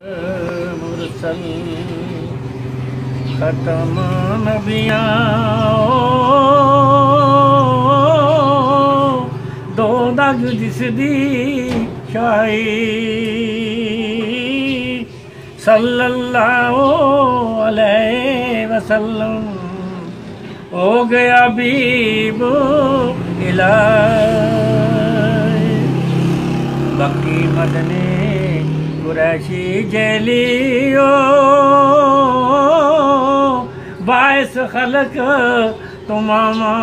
मुरसल खत्म नबिया दो दग जिसदी शाही सल्लल्लाहु अलैहि वसल्लम हो गया बीब इला बकी मदने قرشی جلیو باعث خلق تماما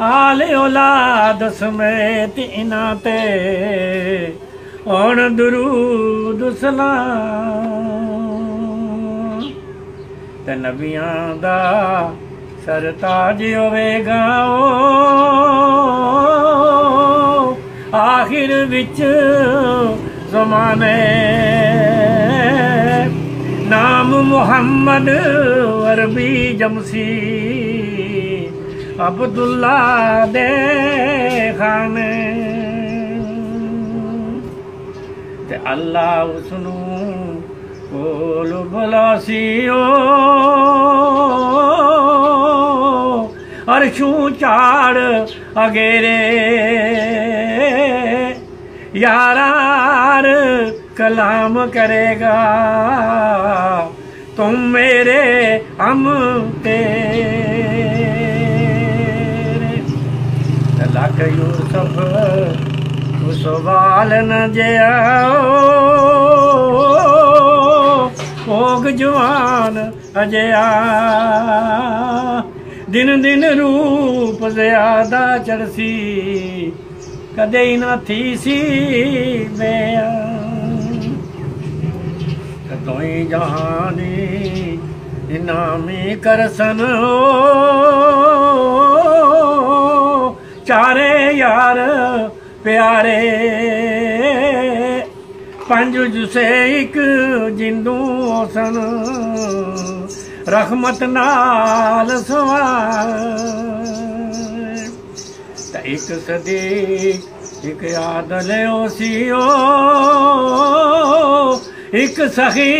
آل اولاد سمیت اناتے اور درود سلام ਤੇ ਨਬੀਆਂ ਦਾ ਸਰਤਾਜ ਹੋਵੇਗਾ ਓ ਵਿੱਚ ਜ਼ਮਾਨੇ। ਨਾਮ ਮੁਹੰਮਦ ਅਰਬੀ ਜਮਸੀ। ਅਬਦੁੱਲਾ ਦੇ ਖਾਨ। ਤੇ ਅੱਲਾ ਉਸ ਨੂੰ ਕੋਲ ਬੁਲਾਸੀਓ ਅਰਸ਼ੂ ਚਾੜ ਅਗੇਰੇ। यार कलाम करेगा। तुम मेरे हम ते कयूं सभु बाल न जोग जवान अजया। दिन दिन रूप ज़्यादा चढ़सी। ਕਦੇ ਨਾ ਥੀ ਸੀ ਬਿਆਨ ਕਦੋਂ ਜਹਾਨੀ ਇਨਾਮੀ ਕਰਸਨ ਚਾਰੇ ਯਾਰ ਪਿਆਰੇ, ਪੰਜ ਜੁਸੇ ਇੱਕ ਜਿੰਦੂ ਸਨ ਰਹਿਮਤ ਨਾਲ ਸਵਾ ਤਾਂ ਇੱਕ ਸਦੀਕ هڪ يادل سي او هڪ سکي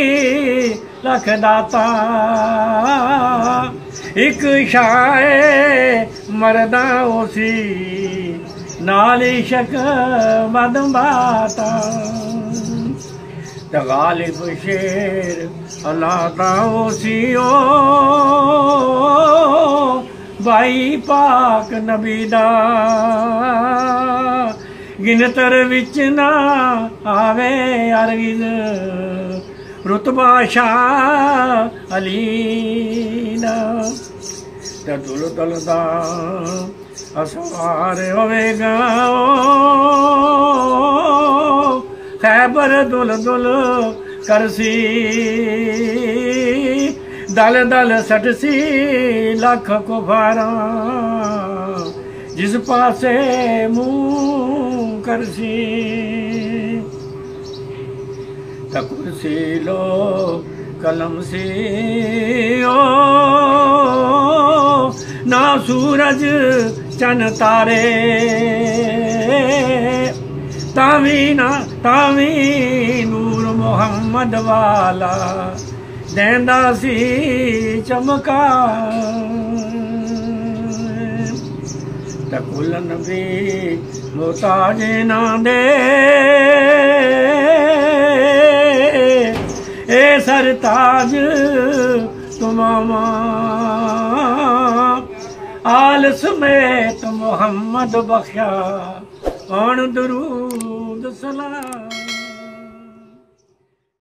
رکند ته هڪ شاهي مرداسين نالي شڪ بدبات غالب شير ته او سيئو ڀائي پاڪ نبيدا ਗਿਣਤਰ ਵਿੱਚ ਨਾ ਆਵੇ ਅਰਗਿਜ਼ ਰਤਬਾ ਸ਼ਾ ਅਲੀ ਦਾ ਤੇ ਦੁਲ ਦੁਲ ਅਸਵਾਰ ਹੋਵੇਗਾ ਖੈਬਰ ਦੁਲ ਦੁਲ ਕਰਸੀ। ਦਲ ਦਲ ਸਟਸੀ ਲੱਖ ਕੁਫਾਰਾਂ। ਜਿਸ ਪਾਸੇ ਮੂੰਹ त कुर सी लो कलम से ओ ना सूरज चन तारे तावी ना तावी नूर मोहम्मद वाला देंदासी सी चमका ڀلن به موهتاز نز تمام آل سميت محمد بکيا پاڻ درود سلام